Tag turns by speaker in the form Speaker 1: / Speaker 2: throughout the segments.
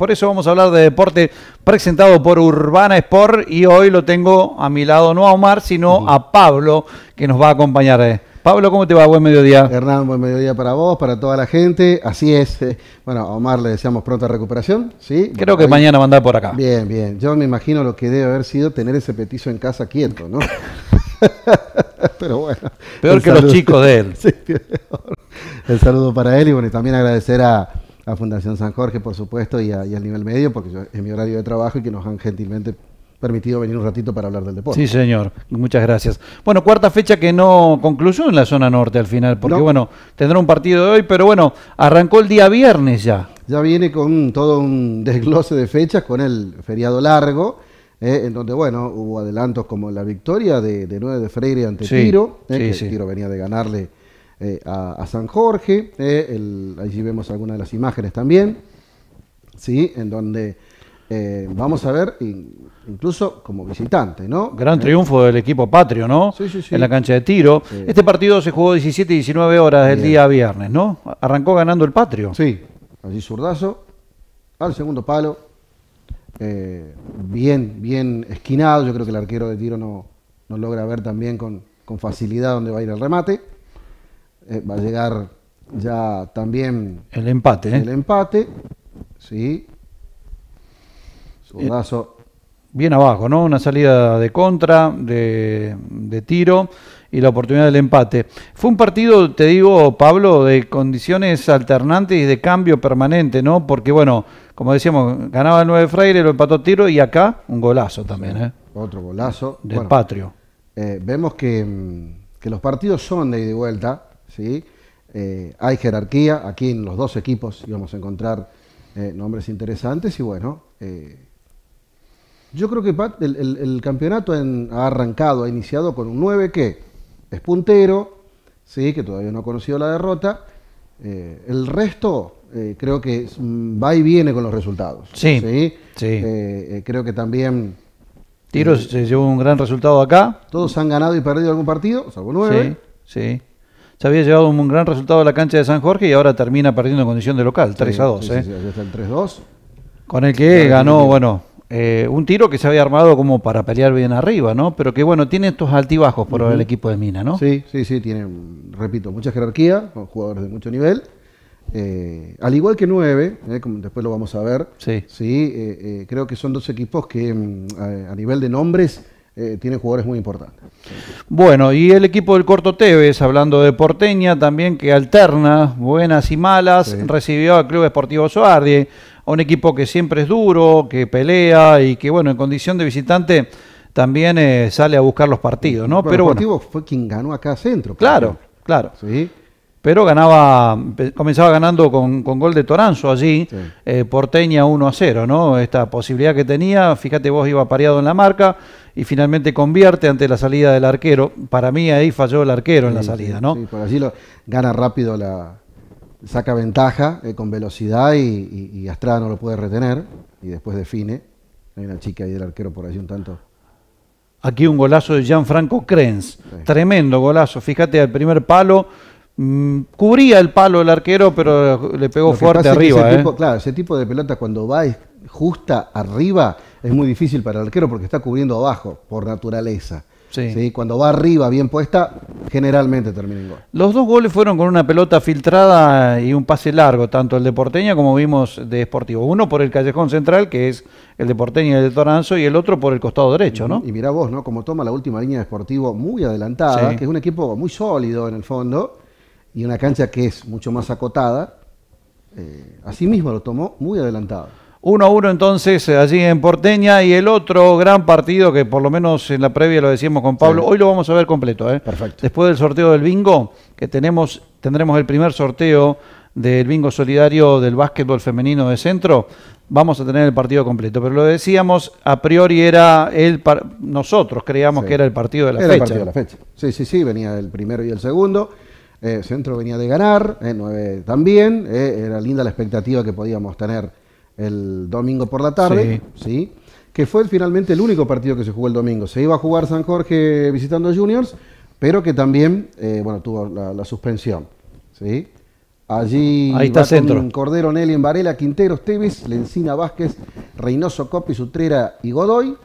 Speaker 1: Por eso vamos a hablar de deporte presentado por Urbana Sport y hoy lo tengo a mi lado no a Omar, sino a Pablo, que nos va a acompañar. Pablo, ¿cómo te va? Buen mediodía.
Speaker 2: Hernán, buen mediodía para vos, para toda la gente. Así es. eh, Bueno, a Omar le deseamos pronta recuperación. ¿sí?
Speaker 1: Creo que mañana va a andar por acá.
Speaker 2: Bien, bien. Yo me imagino lo que debe haber sido tener ese petizo en casa quieto, ¿no? Pero bueno.
Speaker 1: Peor que los chicos de él.
Speaker 2: Sí, peor. El saludo para él y bueno, y también agradecer a, a Fundación San Jorge, por supuesto, y, a- y al nivel medio, porque yo- es mi horario de trabajo y que nos han gentilmente permitido venir un ratito para hablar del deporte.
Speaker 1: Sí, señor. Muchas gracias. Bueno, cuarta fecha que no concluyó en la zona norte al final, porque
Speaker 2: No.
Speaker 1: bueno, tendrá un partido de hoy, pero bueno, arrancó el día viernes ya.
Speaker 2: Ya viene con todo un desglose de fechas, con el feriado largo, eh, en donde, bueno, hubo adelantos como la victoria de, de 9 de Freire ante
Speaker 1: Sí,
Speaker 2: Tiro, eh,
Speaker 1: sí,
Speaker 2: que
Speaker 1: sí.
Speaker 2: Tiro venía de ganarle eh, a, a San Jorge, eh, el- allí vemos algunas de las imágenes también, ¿sí? En donde eh, vamos a ver, in- incluso como visitante, ¿no?
Speaker 1: Gran triunfo del equipo patrio, ¿no?
Speaker 2: Sí, sí, sí.
Speaker 1: En la cancha de tiro. Este partido se jugó 17 y 19 horas el
Speaker 2: Bien.
Speaker 1: día viernes, ¿no? Arrancó ganando el patrio.
Speaker 2: Sí, allí zurdazo, al segundo palo, eh, bien, bien esquinado, yo creo que el arquero de tiro no, no logra ver también con, con facilidad dónde va a ir el remate, Eh, va a llegar ya también
Speaker 1: El empate, ¿eh?
Speaker 2: el empate, sí, zurdazo,
Speaker 1: Bien abajo, ¿no? Una salida de contra, de, de tiro y la oportunidad del empate. Fue un partido, te digo, Pablo, de condiciones alternantes y de cambio permanente, ¿no? Porque, bueno, como decíamos, ganaba el 9 Freire, lo empató tiro y acá un golazo también, ¿eh?
Speaker 2: otro golazo,
Speaker 1: Del
Speaker 2: Bueno,
Speaker 1: patrio.
Speaker 2: Eh, vemos que, mm, que los partidos son de ida y vuelta, ¿sí? Eh, hay jerarquía, aquí en los dos equipos íbamos a encontrar eh, nombres interesantes y bueno, eh, yo creo que Pat, el, el- el campeonato en- ha arrancado, ha iniciado con un 9 que es puntero, ¿sí? que todavía no ha conocido la derrota. El resto creo que va y viene con los resultados.
Speaker 1: Sí,
Speaker 2: ¿sí?
Speaker 1: sí.
Speaker 2: Creo que también
Speaker 1: Tiro se llevó un gran resultado acá.
Speaker 2: todos han ganado y perdido algún partido, salvo nueve.
Speaker 1: Sí, sí. Se había llevado un gran resultado a la cancha de San Jorge y ahora termina perdiendo en condición de local, 3 a 2,
Speaker 2: Sí,
Speaker 1: ¿eh?
Speaker 2: sí, sí, está el 3-2.
Speaker 1: Con el que
Speaker 2: Claro,
Speaker 1: ganó,
Speaker 2: sí.
Speaker 1: bueno, eh, un tiro que se había armado como para pelear bien arriba, ¿no? Pero que, bueno, tiene estos altibajos por el equipo de Mina, ¿no?
Speaker 2: Sí, sí, sí, tienen, repito, mucha jerarquía, con jugadores de mucho nivel. Eh, al igual que 9, como después lo vamos a ver,
Speaker 1: Sí.
Speaker 2: eh, eh, creo que son dos equipos que mm, a, a nivel de nombres eh, tienen jugadores muy importantes.
Speaker 1: Bueno, y el equipo del Corto Tevez, hablando de Porteña, también que alterna buenas y malas,
Speaker 2: Sí.
Speaker 1: recibió al Club Esportivo Soardi, a un equipo que siempre es duro, que pelea y que, bueno, en condición de visitante también eh, sale a buscar los partidos, ¿no?
Speaker 2: Bueno,
Speaker 1: Pero bueno,
Speaker 2: Deportivo fue quien ganó acá centro. por
Speaker 1: claro,
Speaker 2: ejemplo.
Speaker 1: claro.
Speaker 2: Sí,
Speaker 1: Pero ganaba, comenzaba ganando con, con gol de Toranzo allí,
Speaker 2: Sí.
Speaker 1: eh, Porteña 1 a 0, ¿no? Esta posibilidad que tenía, fíjate vos iba pareado en la marca y finalmente convierte ante la salida del arquero. Para mí ahí falló el arquero en la salida,
Speaker 2: sí,
Speaker 1: ¿no?
Speaker 2: sí, por allí lo, gana rápido, la saca ventaja eh, con velocidad y, y, y Astrada no lo puede retener y después define. Hay una chica ahí del arquero por allí un tanto.
Speaker 1: Aquí un golazo de Gianfranco Krenz, tremendo golazo, fíjate al primer palo, cubría el palo el arquero, pero le pegó fuerte
Speaker 2: pasa es que
Speaker 1: arriba,
Speaker 2: ese
Speaker 1: ¿eh?
Speaker 2: tipo- claro, ese tipo de pelota cuando va justa arriba es muy difícil para el arquero porque está cubriendo abajo por naturaleza.
Speaker 1: Sí.
Speaker 2: Cuando va arriba bien puesta, generalmente termina en gol.
Speaker 1: Los dos goles fueron con una pelota filtrada y un pase largo, tanto el de Porteña como vimos de Sportivo. Uno por el callejón central, que es el de Porteña y el de Toranzo, y el otro por el costado derecho, ¿no?
Speaker 2: Y mirá vos, ¿no? Como toma la última línea de Sportivo muy adelantada,
Speaker 1: Sí.
Speaker 2: que es un equipo muy sólido en el fondo, y una cancha que es mucho más acotada. Eh, así mismo lo tomó muy adelantado.
Speaker 1: Uno a uno entonces eh, allí en Porteña y el otro gran partido que por lo menos en la previa lo decíamos con Pablo,
Speaker 2: Sí.
Speaker 1: hoy lo vamos a ver completo, ¿eh?
Speaker 2: Perfecto.
Speaker 1: Después del sorteo del bingo, que tenemos, tendremos el primer sorteo del bingo solidario del básquetbol femenino de centro, vamos a tener el partido completo. Pero lo decíamos, a priori era el par- nosotros creíamos
Speaker 2: Sí.
Speaker 1: que era el partido de la
Speaker 2: Era el
Speaker 1: fecha.
Speaker 2: partido de la fecha. Sí, sí, sí, venía el primero y el segundo. Eh, Centro venía de ganar, eh, nueve también. eh, era linda la expectativa que podíamos tener el domingo por la tarde. Sí. Que fue finalmente el único partido que se jugó el domingo. Se iba a jugar San Jorge visitando a Juniors, pero que también, eh, bueno, tuvo la, la suspensión. ¿sí? Allí
Speaker 1: Ahí está centro.
Speaker 2: Cordero, Nelly, Varela, Quinteros, Tevez, Lencina, Vázquez, Reynoso, Copi, Sutrera y Godoy.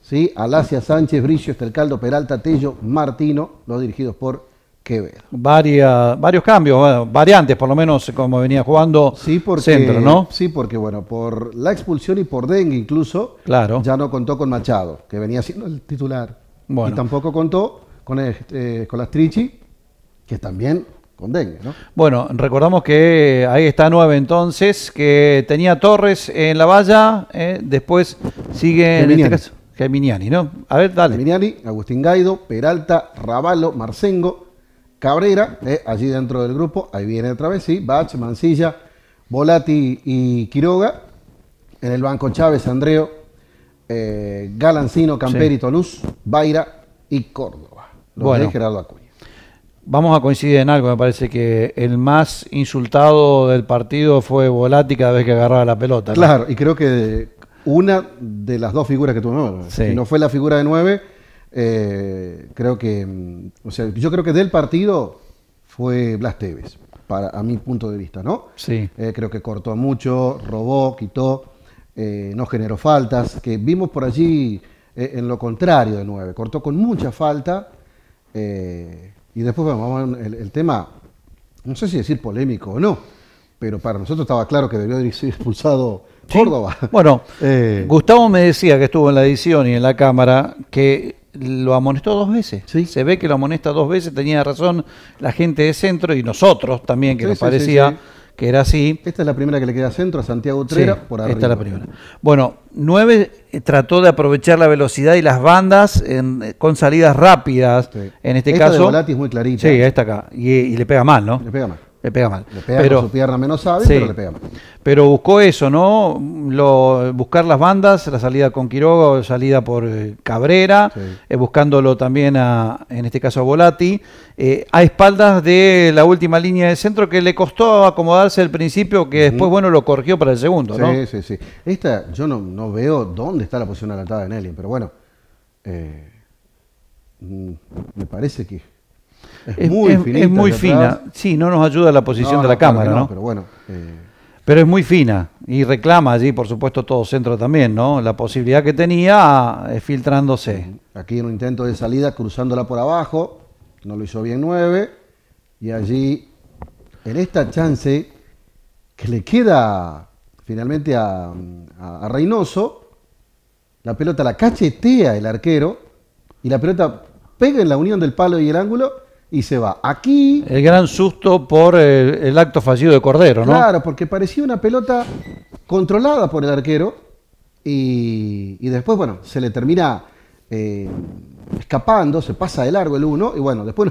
Speaker 2: ¿sí? Alacia, Sánchez, Bricio, Estelcaldo, Peralta, Tello, Martino, los dirigidos por Quevedo.
Speaker 1: Varia- varios cambios, bueno, variantes, por lo menos como venía jugando
Speaker 2: Sí, porque,
Speaker 1: centro, ¿no?
Speaker 2: Sí, porque bueno, por la expulsión y por dengue incluso,
Speaker 1: Claro.
Speaker 2: ya no contó con Machado, que venía siendo el titular.
Speaker 1: Bueno.
Speaker 2: Y tampoco contó con, el, eh, con Lastrici, que también con dengue, ¿no?
Speaker 1: Bueno, recordamos que ahí está nueve entonces, que tenía Torres en la valla, eh, después sigue en
Speaker 2: Geminiani.
Speaker 1: este caso Geminiani, ¿no? A ver, dale.
Speaker 2: Emiliani, Agustín Gaido, Peralta, Ravalo, Marcengo, Cabrera, eh, allí dentro del grupo, ahí viene otra vez, sí, Bach, Mancilla, Volati y Quiroga. En el banco Chávez, Andreo, eh, Galancino, Camperi, Tonús, Baira y Córdoba. Los
Speaker 1: Bueno.
Speaker 2: de Gerardo Acuña.
Speaker 1: Vamos a coincidir en algo, me parece que el más insultado del partido fue Volati cada vez que agarraba la pelota. ¿no?
Speaker 2: Claro, y creo que una de las dos figuras que tuvo,
Speaker 1: Sí.
Speaker 2: si no fue la figura de nueve, eh, creo que, mm, o sea, yo creo que del partido fue Blas Tevez, para, a mi punto de vista, ¿no?
Speaker 1: Sí.
Speaker 2: Eh, creo que cortó mucho, robó, quitó, eh, no generó faltas, que vimos por allí eh, en lo contrario de nueve, cortó con mucha falta, y después bueno, vamos a el, el tema, no sé si decir polémico o no, pero para nosotros estaba claro que debió sido expulsado
Speaker 1: Sí.
Speaker 2: Córdoba.
Speaker 1: Bueno,
Speaker 2: Eh,
Speaker 1: Gustavo me decía que estuvo en la edición y en la cámara que lo amonestó dos veces.
Speaker 2: Sí.
Speaker 1: Se ve que lo amonesta dos veces, tenía razón la gente de centro y nosotros también, que
Speaker 2: Sí,
Speaker 1: nos parecía
Speaker 2: sí,
Speaker 1: que era así.
Speaker 2: Esta es la primera que le queda centro a Santiago Utrera por arriba.
Speaker 1: Esta es la primera. Bueno, 9 trató de aprovechar la velocidad y las bandas en- eh, con salidas rápidas. En este
Speaker 2: Esta de
Speaker 1: caso.
Speaker 2: Volati es muy clarita.
Speaker 1: Sí, esta acá. Y, y le pega mal, ¿no?
Speaker 2: Le pega mal.
Speaker 1: Le pega mal.
Speaker 2: Le pega
Speaker 1: pero,
Speaker 2: con su pierna menos hábil,
Speaker 1: Sí.
Speaker 2: pero le pega mal.
Speaker 1: pero buscó eso, ¿no? Lo, buscar las bandas, la salida con Quiroga, salida por eh, Cabrera,
Speaker 2: Sí.
Speaker 1: eh, buscándolo también a, en este caso a Volati, eh, a espaldas de la última línea de centro que le costó acomodarse al principio, que después, bueno, lo corrigió para el segundo, ¿no?
Speaker 2: Sí, sí, sí. Esta, yo no, no veo dónde está la posición adelantada de Nelly, pero bueno, eh, mm, me parece que es, muy
Speaker 1: es- es muy fina. Sí, no nos ayuda la posición
Speaker 2: No,
Speaker 1: de la
Speaker 2: no,
Speaker 1: cámara, ¿no?
Speaker 2: Pero bueno, eh,
Speaker 1: Pero es muy fina y reclama allí, por supuesto, todo centro también, ¿no? La posibilidad que tenía eh, filtrándose.
Speaker 2: aquí en un intento de salida, cruzándola por abajo, no lo hizo bien 9, y allí, en esta chance que le queda finalmente a, a- a Reynoso, la pelota la cachetea el arquero, y la pelota pega en la unión del palo y el ángulo, y se va. Aquí,
Speaker 1: El gran susto por el, el acto fallido de Cordero, ¿no?
Speaker 2: claro, porque parecía una pelota controlada por el arquero, y, y después, bueno, se le termina eh, escapando, se pasa de largo el uno, y bueno, después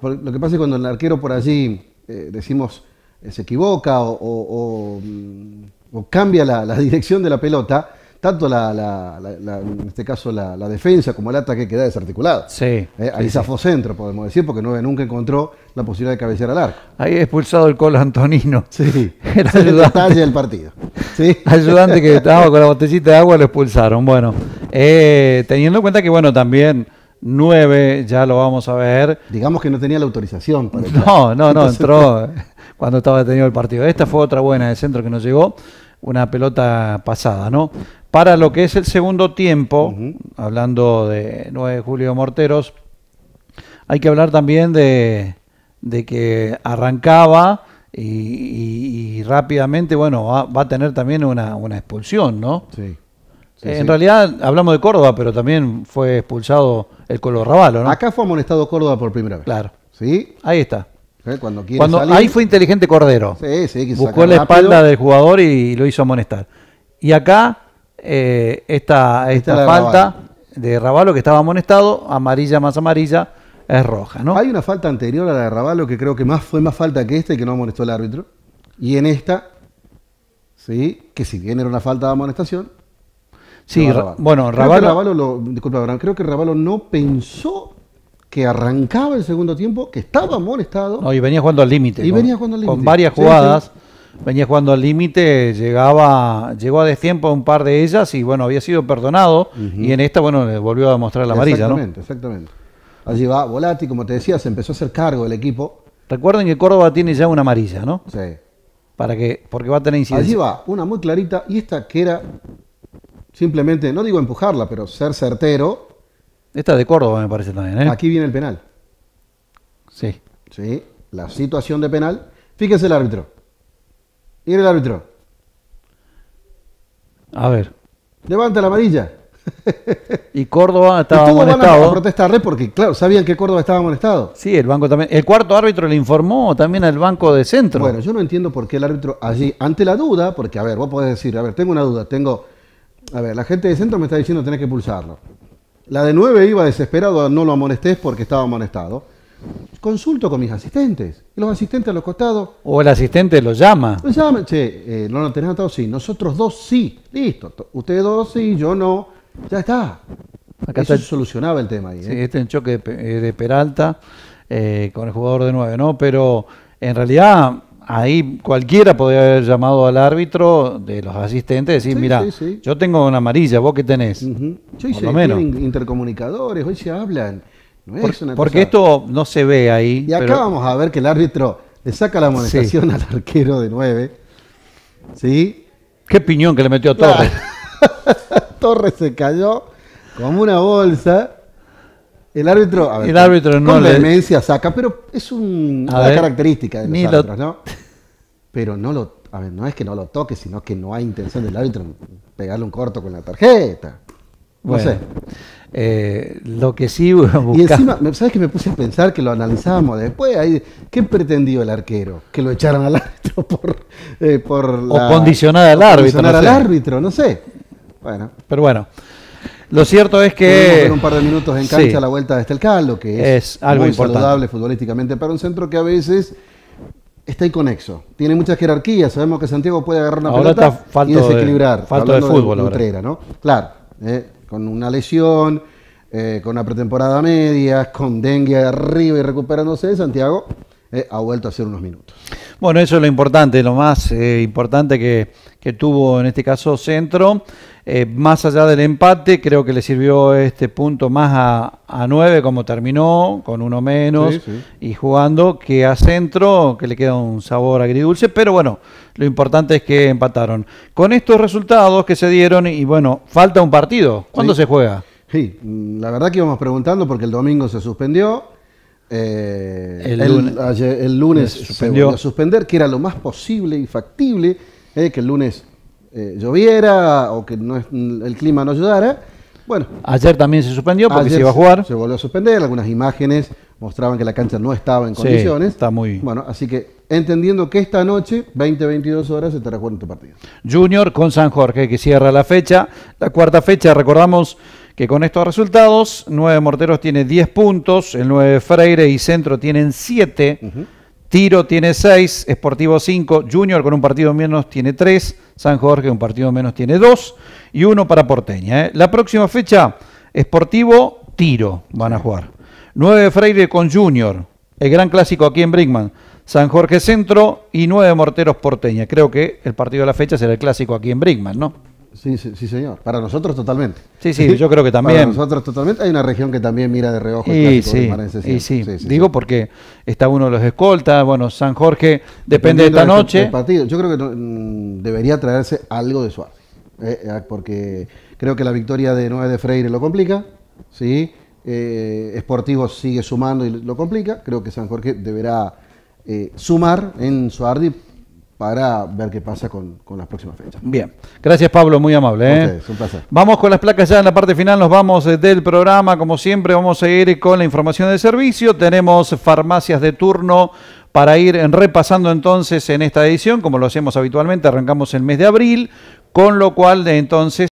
Speaker 2: lo que pasa es cuando el arquero por allí, eh, decimos, eh, se equivoca o, o- o, mm, o cambia la, la dirección de la pelota, tanto la, la- la- la- en este caso la, defensa como el ataque queda desarticulado.
Speaker 1: Sí.
Speaker 2: Eh, ahí
Speaker 1: sí.
Speaker 2: zafó centro, podemos decir, porque Nueve nunca encontró la posibilidad de cabecear al arco.
Speaker 1: Ahí expulsado el Colo Antonino.
Speaker 2: Sí,
Speaker 1: Era
Speaker 2: el
Speaker 1: ayudante.
Speaker 2: detalle del partido. Sí.
Speaker 1: Ayudante que estaba con la botellita de agua lo expulsaron. Bueno, eh, teniendo en cuenta que, bueno, también nueve, ya lo vamos a ver.
Speaker 2: Digamos que no tenía la autorización para.
Speaker 1: No, no, no, entró eh, cuando estaba detenido el partido. Esta fue otra buena de centro que nos llegó, una pelota pasada, ¿no? Para lo que es el segundo tiempo, hablando de 9 de Julio Morteros, hay que hablar también de, de que arrancaba y, y- y rápidamente, bueno, va, va a tener también una, una expulsión, ¿no?
Speaker 2: Sí. Sí,
Speaker 1: Eh,
Speaker 2: sí.
Speaker 1: en realidad hablamos de Córdoba, pero también fue expulsado el Colo Ravalo, ¿no?
Speaker 2: Acá fue amonestado Córdoba por primera vez.
Speaker 1: Claro,
Speaker 2: ¿Sí?
Speaker 1: ahí está.
Speaker 2: ¿Eh? Cuando
Speaker 1: Cuando,
Speaker 2: salir.
Speaker 1: ahí fue inteligente Cordero.
Speaker 2: Sí, sí,
Speaker 1: Buscó la
Speaker 2: rápido.
Speaker 1: espalda del jugador y lo hizo amonestar. Y acá, eh, esta, esta falta de Ravalo que estaba amonestado, amarilla más amarilla, es roja, ¿no?
Speaker 2: Hay una falta anterior a la de Ravalo que creo que más fue más falta que esta y que no amonestó el árbitro. Y en esta, sí, que si bien era una falta de amonestación.
Speaker 1: sí,
Speaker 2: Ravalo.
Speaker 1: bueno,
Speaker 2: Creo que
Speaker 1: Ravalo,
Speaker 2: lo, disculpa, creo que Ravalo no pensó que arrancaba el segundo tiempo, que estaba amonestado.
Speaker 1: no, y venía jugando al límite.
Speaker 2: Y
Speaker 1: con-
Speaker 2: venía jugando al
Speaker 1: Con
Speaker 2: límite.
Speaker 1: varias
Speaker 2: Sí,
Speaker 1: jugadas. Venía jugando al límite, llegaba, llegó a destiempo a un par de ellas y bueno, había sido perdonado. Y en esta, bueno, le volvió a mostrar la amarilla, ¿no?
Speaker 2: Exactamente, exactamente. Allí va Volati, como te decía, se empezó a hacer cargo del equipo.
Speaker 1: Recuerden que Córdoba tiene ya una amarilla, ¿no?
Speaker 2: Sí.
Speaker 1: Para que, porque va a tener incidencia.
Speaker 2: Allí va, una muy clarita, y esta que era simplemente, no digo empujarla, pero ser certero,
Speaker 1: Esta de Córdoba me parece también, ¿eh?
Speaker 2: aquí viene el penal.
Speaker 1: Sí.
Speaker 2: ¿sí? La situación de penal. Fíjese el árbitro. Mire el árbitro.
Speaker 1: A ver.
Speaker 2: Levanta la amarilla.
Speaker 1: Y Córdoba estaba
Speaker 2: y todos van a-
Speaker 1: amonestado.
Speaker 2: protestarle porque, claro, sabían que Córdoba estaba amonestado.
Speaker 1: Sí, el banco también. El cuarto árbitro le informó también al banco de centro.
Speaker 2: Bueno, yo no entiendo por qué el árbitro allí, ante la duda, porque, a ver, vos podés decir, a ver, tengo una duda, tengo... A ver, la gente de centro me está diciendo tenés que pulsarlo. La de 9 iba desesperado, no lo amonestés porque estaba amonestado. Consulto con mis asistentes. Y los asistentes a los costados,
Speaker 1: O el asistente lo llama.
Speaker 2: Pues llamen, che, eh, no lo tenés anotado, sí. Nosotros dos sí. Listo. To- Ustedes dos sí, yo no. Ya está.
Speaker 1: Acá
Speaker 2: Eso
Speaker 1: está-
Speaker 2: solucionaba el tema ahí.
Speaker 1: Sí,
Speaker 2: ¿eh?
Speaker 1: este en choque de, eh, de Peralta eh, con el jugador de 9, ¿no? Pero en realidad ahí cualquiera podría haber llamado al árbitro de los asistentes y decir,
Speaker 2: Sí,
Speaker 1: mira,
Speaker 2: sí, sí.
Speaker 1: yo tengo una amarilla, ¿vos qué tenés?
Speaker 2: Sí,
Speaker 1: Por
Speaker 2: sí,
Speaker 1: lo menos.
Speaker 2: intercomunicadores, hoy se hablan. No es
Speaker 1: Por-
Speaker 2: una
Speaker 1: porque
Speaker 2: cosa-
Speaker 1: esto no se ve ahí.
Speaker 2: Y acá
Speaker 1: pero-
Speaker 2: vamos a ver que el árbitro le saca la amonestación al arquero de 9. ¿Sí?
Speaker 1: Qué piñón que le metió a Torres.
Speaker 2: Torres se cayó como una bolsa. El árbitro, a ver,
Speaker 1: El
Speaker 2: con-
Speaker 1: árbitro no
Speaker 2: con
Speaker 1: le-
Speaker 2: vehemencia saca, pero es un- una
Speaker 1: ver,
Speaker 2: característica de los
Speaker 1: lo-
Speaker 2: árbitros, ¿no? Pero no lo, a ver, no es que no lo toque, sino que no hay intención del árbitro pegarle un corto con la tarjeta. No
Speaker 1: Bueno,
Speaker 2: sé.
Speaker 1: Eh, lo que sí
Speaker 2: Y encima, ¿sabes que me puse a pensar que lo analizábamos después? Ahí, ¿Qué pretendió el arquero? Que lo echaran al árbitro por. eh, por
Speaker 1: O condicionar al
Speaker 2: o
Speaker 1: árbitro,
Speaker 2: condicionar
Speaker 1: no
Speaker 2: al
Speaker 1: sé.
Speaker 2: árbitro, no sé. Bueno,
Speaker 1: Pero bueno, lo cierto es que...
Speaker 2: ver un par de minutos en cancha
Speaker 1: Sí.
Speaker 2: a la vuelta de que es,
Speaker 1: Es algo
Speaker 2: muy
Speaker 1: importante.
Speaker 2: saludable futbolísticamente para un centro que a veces está inconexo. Tiene mucha jerarquía. Sabemos que Santiago puede agarrar una
Speaker 1: Ahora
Speaker 2: pelota
Speaker 1: está falto
Speaker 2: y
Speaker 1: de-
Speaker 2: desequilibrar.
Speaker 1: falto de fútbol ahora.
Speaker 2: Utrera, ¿no? Claro, eh, con una lesión, eh, con una pretemporada media, con dengue arriba y recuperándose, Santiago eh, ha vuelto a hacer unos minutos.
Speaker 1: Bueno, eso es lo importante, lo más eh, importante que, que tuvo en este caso Centro. Eh, más allá del empate, creo que le sirvió este punto más a, a 9 como terminó, con uno menos
Speaker 2: Sí, sí.
Speaker 1: y jugando, que a Centro, que le queda un sabor agridulce. Pero bueno, lo importante es que empataron. Con estos resultados que se dieron, y bueno, falta un partido. ¿Cuándo
Speaker 2: Sí.
Speaker 1: se juega?
Speaker 2: Sí, la verdad que íbamos preguntando porque el domingo se suspendió. eh,
Speaker 1: El
Speaker 2: el,
Speaker 1: lunes-
Speaker 2: ayer- el lunes
Speaker 1: se
Speaker 2: se
Speaker 1: suspendió.
Speaker 2: volvió a suspender, que era lo más posible y factible, eh, que el lunes eh, lloviera o que no es- el clima no ayudara. Bueno,
Speaker 1: Ayer también se suspendió porque se iba a jugar.
Speaker 2: Se volvió a suspender, algunas imágenes mostraban que la cancha no estaba en
Speaker 1: Sí,
Speaker 2: condiciones.
Speaker 1: está muy-
Speaker 2: Bueno, así que entendiendo que esta noche, 20-22 horas, se estará jugando este partido.
Speaker 1: Junior con San Jorge, que cierra la fecha. La cuarta fecha, recordamos que con estos resultados, Nueve Morteros tiene 10 puntos, el 9 Freire y Centro tienen 7, Tiro tiene 6, Sportivo 5, Junior con un partido menos tiene 3, San Jorge un partido menos tiene 2 y uno para Porteña. ¿eh? La próxima fecha, Sportivo, Tiro van a jugar. 9 Freire con Junior, el gran clásico aquí en Brinkman. San Jorge Centro y 9 Morteros Porteña. Creo que el partido de la fecha será el clásico aquí en Brinkman, ¿no?
Speaker 2: Sí, sí, sí, señor. Para nosotros totalmente.
Speaker 1: Sí, sí, yo creo que también.
Speaker 2: Para nosotros totalmente. Hay una región que también mira de reojo el
Speaker 1: Y
Speaker 2: clásico
Speaker 1: sí, y
Speaker 2: siempre.
Speaker 1: sí. digo porque está uno de los escoltas, bueno, San Jorge depende de esta noche.
Speaker 2: del partido. Yo creo que mm, debería traerse algo de suave. eh, eh, porque creo que la victoria de 9 de Freire lo complica. ¿sí? Eh, Sportivo sigue sumando y lo complica. Creo que San Jorge deberá eh, sumar en Suardi para ver qué pasa con, con las próximas fechas.
Speaker 1: Bien, gracias Pablo, muy amable. ¿eh?
Speaker 2: Ustedes, un placer.
Speaker 1: Vamos con las placas ya en la parte final, nos vamos eh, del programa, como siempre vamos a ir con la información de servicio, tenemos farmacias de turno para ir repasando entonces en esta edición, como lo hacemos habitualmente, arrancamos el mes de abril, con lo cual de entonces